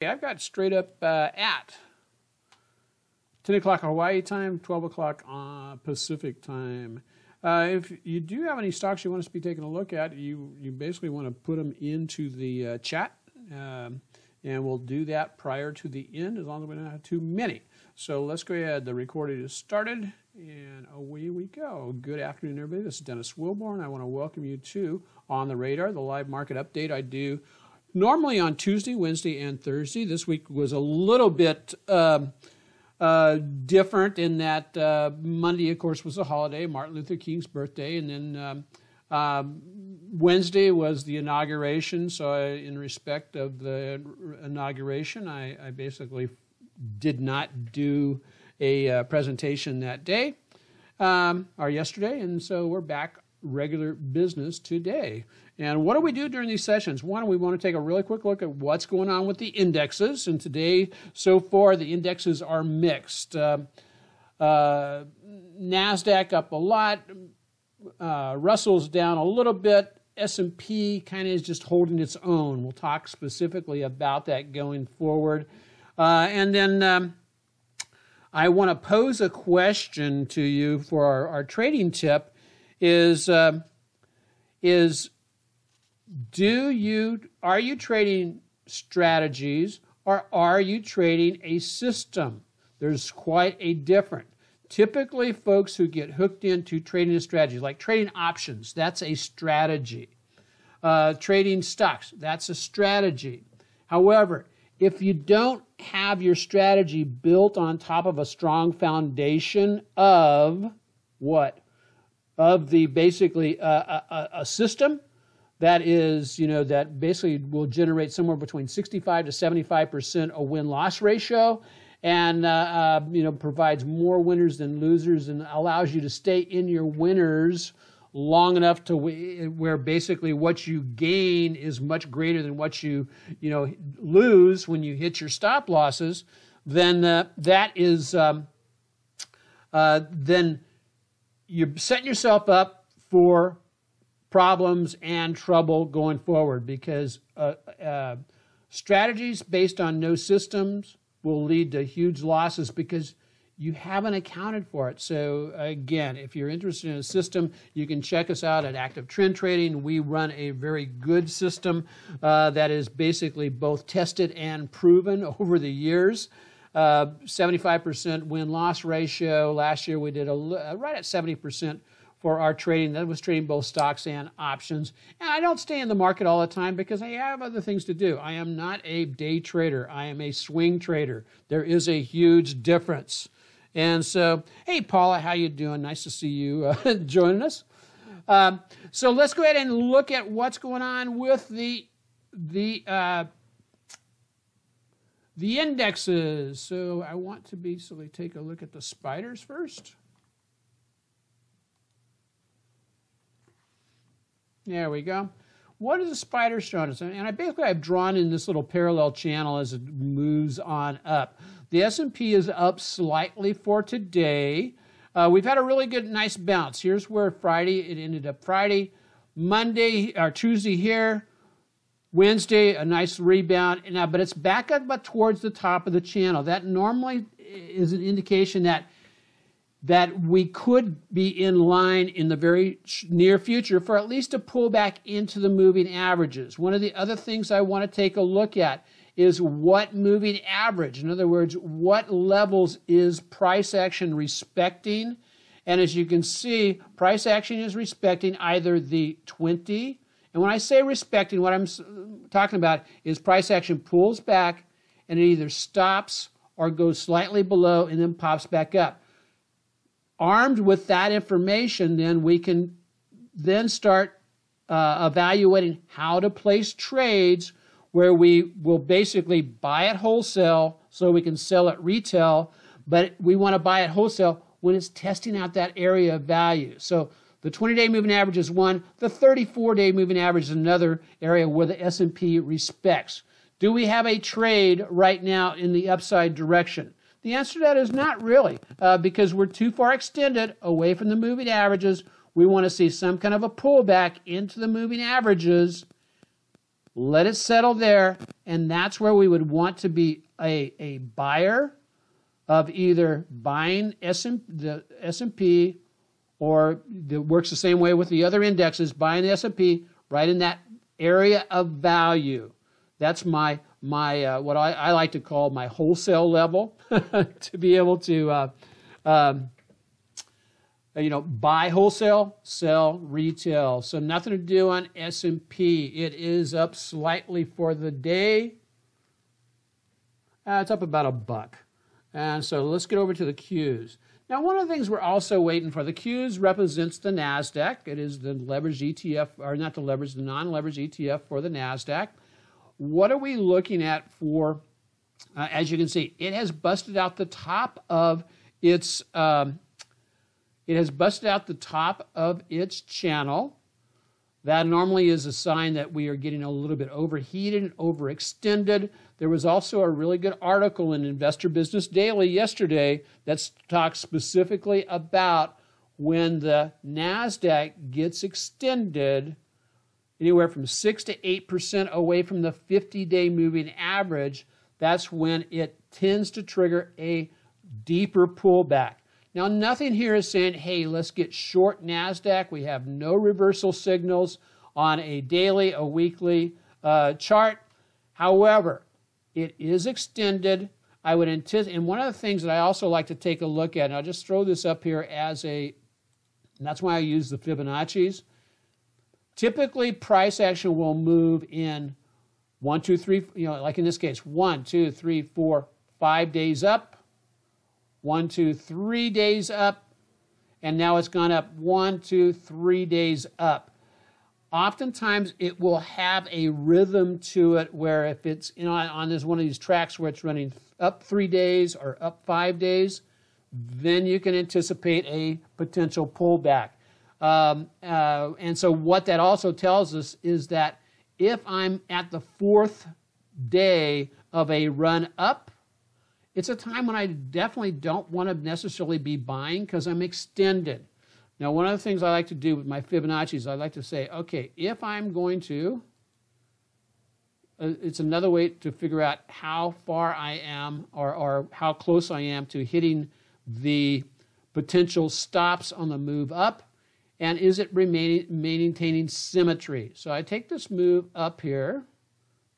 I've got straight up uh, at 10 o'clock Hawaii time, 12 o'clock uh, Pacific time. Uh, if you do have any stocks you want us to be taking a look at, you, you basically want to put them into the uh, chat. Um, and we'll do that prior to the end as long as we don't have too many. So let's go ahead. The recording is started, and away we go. Good afternoon, everybody. This is Dennis Wilborn. I want to welcome you to On the Radar, the live market update I do normally on Tuesday, Wednesday, and Thursday. This week was a little bit um, uh, different in that uh, Monday, of course, was a holiday, Martin Luther King's birthday, and then um, um, Wednesday was the inauguration. So, I, in respect of the inauguration, I, I basically did not do a uh, presentation that day um, or yesterday, and so we're back regular business today. And what do we do during these sessions? One, we want to take a really quick look at what's going on with the indexes. And today, so far, the indexes are mixed. Uh, uh, NASDAQ up a lot. Uh, Russell's down a little bit. S&P kind of is just holding its own. We'll talk specifically about that going forward. Uh, and then um, I want to pose a question to you for our, our trading tip is uh, is do you are you trading strategies or are you trading a system? There's quite a difference. Typically, folks who get hooked into trading a strategy, like trading options, that's a strategy. Uh, trading stocks, that's a strategy. However, if you don't have your strategy built on top of a strong foundation of what? of the basically a, a, system that is, you know, that basically will generate somewhere between 65 to 75 percent a win-loss ratio, and uh, uh, you know provides more winners than losers, and allows you to stay in your winners long enough to where basically what you gain is much greater than what you you know lose when you hit your stop losses. Then uh, that is um, uh, then you're setting yourself up for problems and trouble going forward because uh, uh, strategies based on no systems will lead to huge losses because you haven't accounted for it. So again, if you're interested in a system, you can check us out at Active Trend Trading. We run a very good system uh, that is basically both tested and proven over the years. 75% uh, win loss ratio. Last year we did a, uh, right at 70% for our trading. That was trading both stocks and options. And I don't stay in the market all the time because I have other things to do. I am not a day trader. I am a swing trader. There is a huge difference. And so, hey Paula, how you doing? Nice to see you uh, joining us. Um, so let's go ahead and look at what's going on with the the uh, the indexes. So I want to basically take a look at the spiders first. There we go. What is the spider showing us? And I basically I've drawn in this little parallel channel as it moves on up. The S&P is up slightly for today. Uh, we've had a really good, nice bounce. Here's where Friday, it ended up Friday. Monday, or Tuesday here, Wednesday, a nice rebound, now, but it's back up but towards the top of the channel. That normally is an indication that that we could be in line in the very near future for at least a pullback into the moving averages. One of the other things I want to take a look at is what moving average, in other words, what levels is price action respecting? And as you can see, price action is respecting either the 20 and when I say respecting, what I'm talking about is price action pulls back and it either stops or goes slightly below and then pops back up. Armed with that information, then we can then start uh, evaluating how to place trades where we will basically buy at wholesale so we can sell at retail, but we want to buy at wholesale when it's testing out that area of value. So the 20-day moving average is one. The 34-day moving average is another area where the S&P respects. Do we have a trade right now in the upside direction? The answer to that is not really, uh, because we're too far extended away from the moving averages. We want to see some kind of a pullback into the moving averages. Let it settle there, and that's where we would want to be a, a buyer of either buying SM, the S&P or it works the same way with the other indexes, buying the S&P right in that area of value. That's my my uh, what I, I, like to call my wholesale level to be able to uh, um, you know buy wholesale, sell retail. So nothing to do on S&P. It is up slightly for the day. Uh, it's up about a buck. And so let's get over to the Qs. Now, one of the things we're also waiting for, the Qs represents the NASDAQ. It is the leveraged ETF, or not the leveraged, the non-leveraged ETF for the NASDAQ. What are we looking at for, uh, as you can see, it has busted out the top of its, um, it has busted out the top of its channel. That normally is a sign that we are getting a little bit overheated and overextended. There was also a really good article in Investor Business Daily yesterday that talked specifically about when the NASDAQ gets extended anywhere from 6 to 8% away from the 50 day moving average, that's when it tends to trigger a deeper pullback. Now, nothing here is saying, hey, let's get short NASDAQ. We have no reversal signals on a daily, a weekly uh, chart. However, it is extended. I would anticipate, and one of the things that I also like to take a look at, and I'll just throw this up here as a, that's why I use the Fibonacci's. Typically, price action will move in one, two, three, you know, like in this case, one, two, three, four, five days up, one, two, three days up, and now it's gone up one, two, three days up. Oftentimes it will have a rhythm to it where if it's you know on this one of these tracks where it's running up three days or up five days then you can anticipate a potential pullback um, uh, and so what that also tells us is that if i'm at the fourth day of a run up it's a time when i definitely don't want to necessarily be buying because i'm extended. Now, one of the things I like to do with my Fibonacci's, I like to say, okay, if I'm going to, uh, it's another way to figure out how far I am or, or how close I am to hitting the potential stops on the move up, and is it remaining, maintaining symmetry? So I take this move up here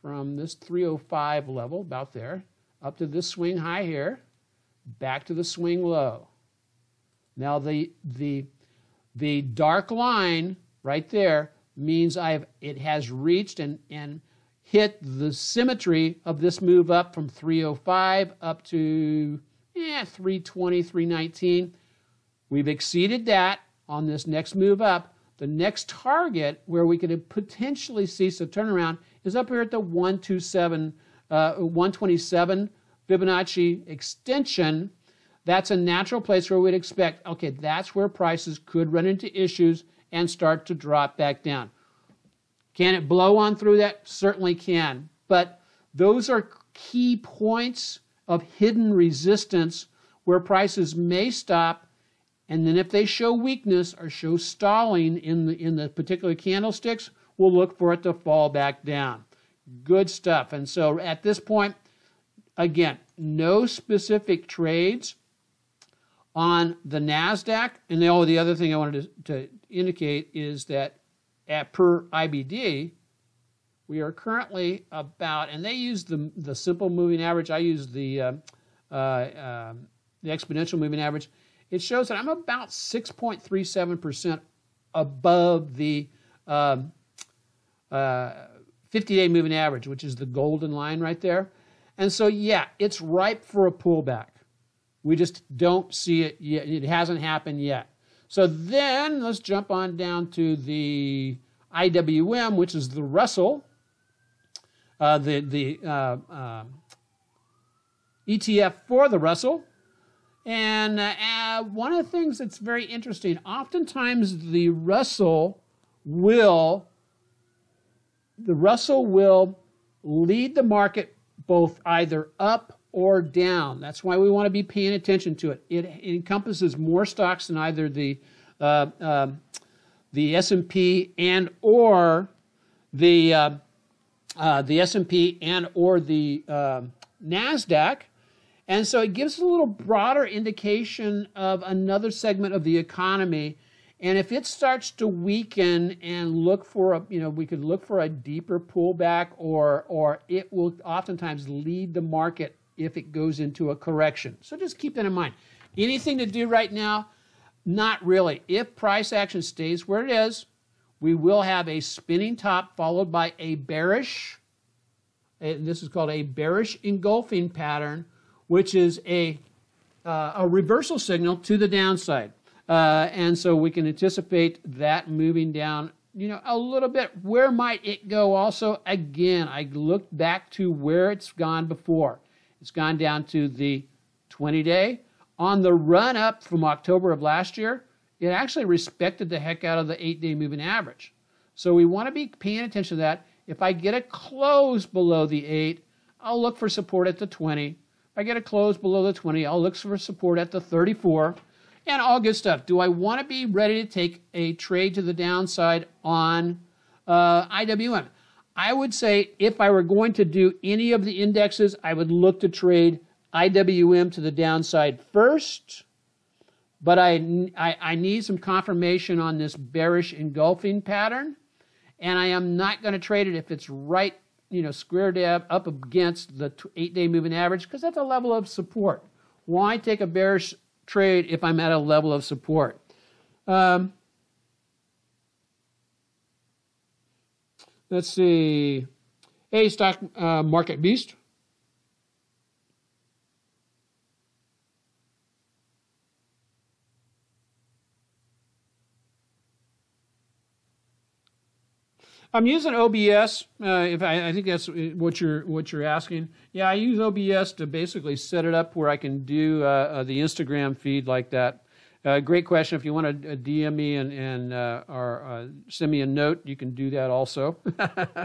from this 305 level, about there, up to this swing high here, back to the swing low. Now the, the the dark line right there means I've it has reached and, and hit the symmetry of this move up from 305 up to yeah, 320, 319. We've exceeded that on this next move up. The next target where we could potentially see some turnaround is up here at the 127, uh, 127 Fibonacci extension that's a natural place where we'd expect, okay, that's where prices could run into issues and start to drop back down. Can it blow on through that? Certainly can. But those are key points of hidden resistance where prices may stop and then if they show weakness or show stalling in the in the particular candlesticks, we'll look for it to fall back down. Good stuff. And so at this point, again, no specific trades on the NASDAQ, and the, oh, the other thing I wanted to, to indicate is that at per IBD, we are currently about, and they use the, the simple moving average, I use the, uh, uh, um, the exponential moving average. It shows that I'm about 6.37% above the um, uh, 50 day moving average, which is the golden line right there. And so, yeah, it's ripe for a pullback. We just don't see it yet. It hasn't happened yet. So then let's jump on down to the IWM, which is the Russell, uh, the, the uh, uh, ETF for the Russell. And uh, one of the things that's very interesting, oftentimes the Russell will the Russell will lead the market both either up or down. That's why we want to be paying attention to it. It, encompasses more stocks than either the uh, uh, the S&P and or the uh, uh, the S&P and or the uh, Nasdaq, and so it gives a little broader indication of another segment of the economy. And if it starts to weaken and look for a, you know, we could look for a deeper pullback, or or it will oftentimes lead the market if it goes into a correction. So just keep that in mind. Anything to do right now? Not really. If price action stays where it is, we will have a spinning top followed by a bearish, and this is called a bearish engulfing pattern, which is a, uh, a reversal signal to the downside. Uh, and so we can anticipate that moving down, you know, a little bit. Where might it go also? Again, I looked back to where it's gone before. It's gone down to the 20 day. On the run up from October of last year, it actually respected the heck out of the eight day moving average. So we want to be paying attention to that. If I get a close below the eight, I'll look for support at the 20. I get a close below the 20, I'll look for support at the 34 and all good stuff. Do I want to be ready to take a trade to the downside on uh, IWM? I would say if I were going to do any of the indexes, I would look to trade IWM to the downside first, but I, I, I need some confirmation on this bearish engulfing pattern, and I am not going to trade it if it's right, you know, square dab up against the eight-day moving average because that's a level of support. Why take a bearish trade if I'm at a level of support? Um, Let's see. A stock uh, market beast. I'm using OBS. Uh, if I, I, think that's what you're what you're asking. Yeah, I use OBS to basically set it up where I can do uh, uh, the Instagram feed like that. Uh, great question. If you want to uh, DM me and, and uh, or send me a note, you can do that also.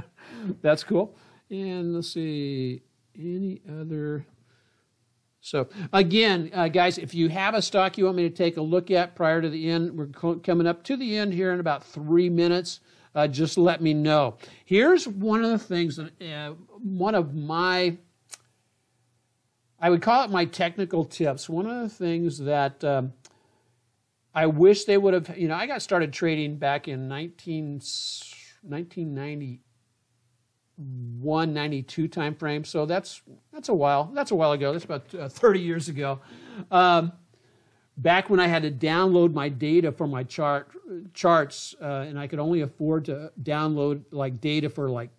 That's cool. And let's see, any other. So again, uh, guys, if you have a stock you want me to take a look at prior to the end, we're coming up to the end here in about three minutes. Uh, just let me know. Here's one of the things that one of my I would call it my technical tips. One of the things that um, I wish they would have, you know, I got started trading back in 19, 1991, 92 time frame. So that's, that's a while. That's a while ago. That's about uh, 30 years ago. Um, back when I had to download my data for my chart charts, uh, and I could only afford to download like data for like,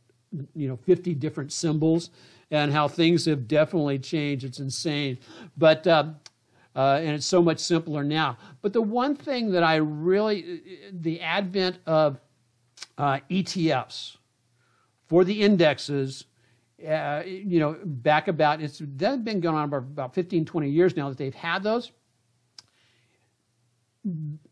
you know, 50 different symbols and how things have definitely changed. It's insane. But uh, uh, and it's so much simpler now. But the one thing that I really, the advent of uh, ETFs for the indexes, uh, you know, back about, it's that's been going on about 15, 20 years now that they've had those.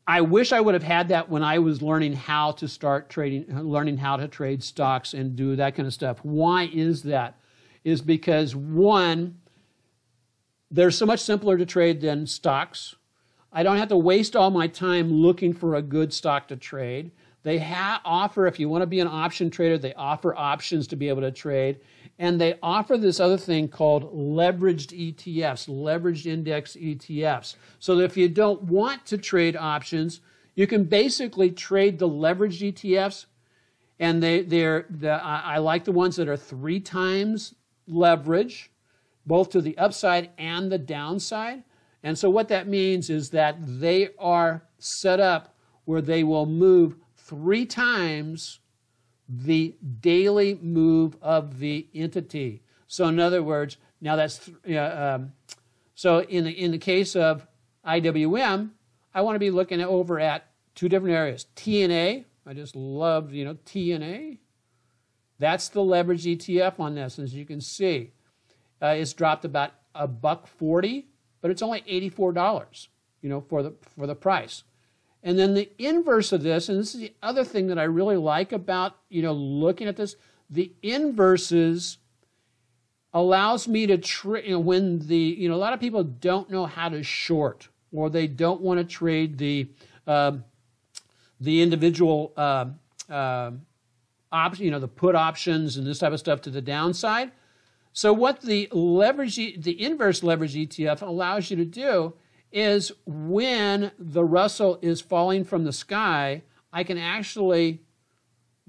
I wish I would have had that when I was learning how to start trading, learning how to trade stocks and do that kind of stuff. Why is that? Is because one, they're so much simpler to trade than stocks. I don't have to waste all my time looking for a good stock to trade. They offer, if you want to be an option trader, they offer options to be able to trade. And they offer this other thing called leveraged ETFs, leveraged index ETFs. So if you don't want to trade options, you can basically trade the leveraged ETFs. And they, they're, the, I like the ones that are three times leverage both to the upside and the downside. And so, what that means is that they are set up where they will move three times the daily move of the entity. So, in other words, now that's uh, um, so in the in the case of IWM, I want to be looking over at two different areas. TNA, I just love you know TNA. That's the leverage ETF on this, as you can see uh, it's dropped about a buck forty, but it's only eighty-four dollars, you know, for the for the price. And then the inverse of this, and this is the other thing that I really like about you know looking at this, the inverses allows me to. You know, when the you know a lot of people don't know how to short or they don't want to trade the um, the individual uh, uh, option, you know, the put options and this type of stuff to the downside. So what the leverage, the inverse leverage ETF allows you to do is when the Russell is falling from the sky, I can actually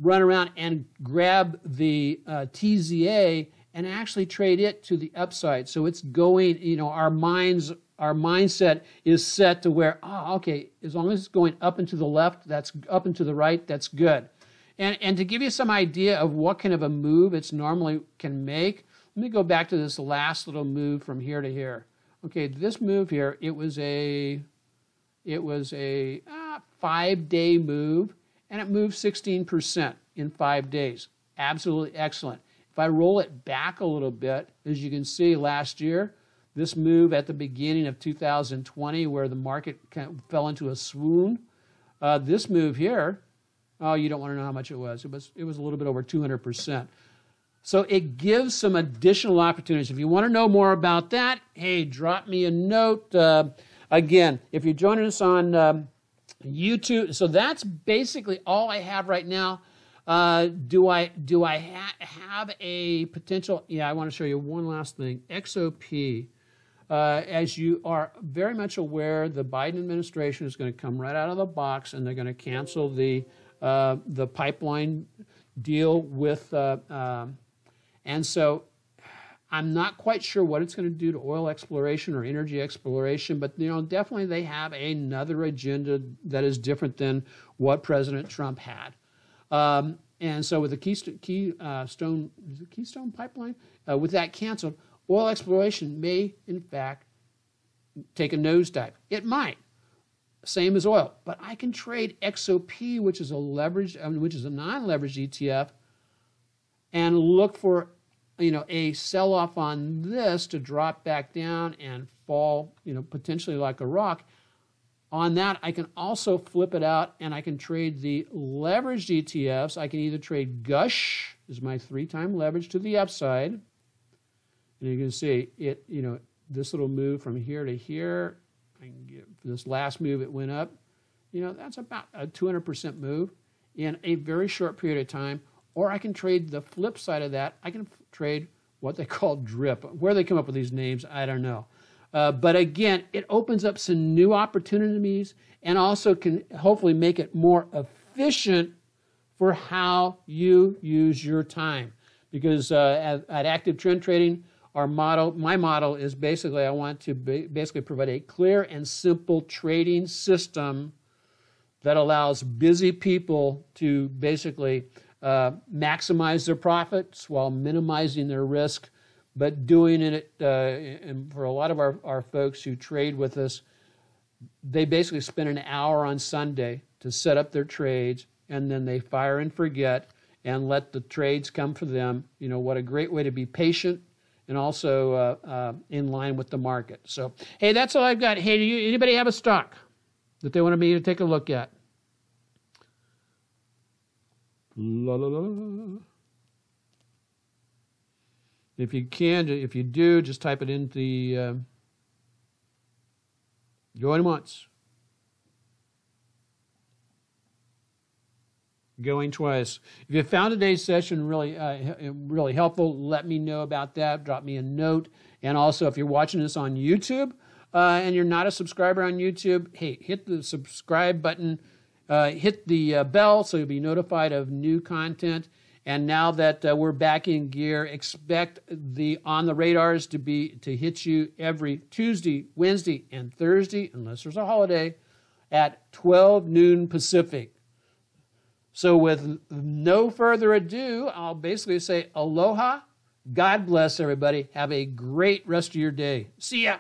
run around and grab the uh, TZA and actually trade it to the upside. So it's going, you know, our minds, our mindset is set to where, oh, okay, as long as it's going up and to the left, that's up and to the right, that's good. And, and to give you some idea of what kind of a move it's normally can make, let me go back to this last little move from here to here. Okay, this move here, it was a, it was a uh, five-day move, and it moved 16% in five days. Absolutely excellent. If I roll it back a little bit, as you can see last year, this move at the beginning of 2020 where the market fell into a swoon, uh, this move here, oh, you don't want to know how much it was. It was, it was a little bit over 200%. So it gives some additional opportunities. If you want to know more about that, hey, drop me a note. Uh, again, if you're joining us on um, YouTube, so that's basically all I have right now. Uh, do I do I ha have a potential? Yeah, I want to show you one last thing. XOP. Uh, as you are very much aware, the Biden administration is going to come right out of the box and they're going to cancel the uh, the pipeline deal with, uh, um, and so I'm not quite sure what it's going to do to oil exploration or energy exploration, but you know definitely they have another agenda that is different than what President Trump had. Um, and so with the Keystone, Keystone, Keystone pipeline, uh, with that canceled, oil exploration may in fact take a nosedive. It might, same as oil. But I can trade XOP, which is a leveraged, I mean, which is a non-leveraged ETF, and look for you know a sell-off on this to drop back down and fall, you know, potentially like a rock on that, I can also flip it out and I can trade the leveraged ETFs. I can either trade Gush, is my three-time leverage to the upside. And you can see it, you know, this little move from here to here. I can get this last move it went up. You know, that's about a 200% move in a very short period of time. Or I can trade the flip side of that. I can trade what they call drip. Where they come up with these names, I don't know. Uh, but again, it opens up some new opportunities and also can hopefully make it more efficient for how you use your time. Because uh, at, at, Active Trend Trading, our model, my model is basically I want to basically provide a clear and simple trading system that allows busy people to basically uh, maximize their profits while minimizing their risk but doing it, uh, and for a lot of our, our folks who trade with us, they basically spend an hour on Sunday to set up their trades, and then they fire and forget and let the trades come for them. You know, what a great way to be patient and also uh, uh, in line with the market. So, hey, that's all I've got. Hey, do you, anybody have a stock that they want me to take a look at? La la la. If you can, if you do, just type it into the uh, going once, going twice. If you found today's session really, uh, really helpful, let me know about that. Drop me a note. And also, if you're watching this on YouTube uh, and you're not a subscriber on YouTube, hey, hit the subscribe button, uh, hit the uh, bell so you'll be notified of new content. And now that uh, we're back in gear, expect the on the radars to be to hit you every Tuesday, Wednesday, and Thursday, unless there's a holiday, at 12 noon Pacific. So, with no further ado, I'll basically say aloha. God bless everybody. Have a great rest of your day. See ya.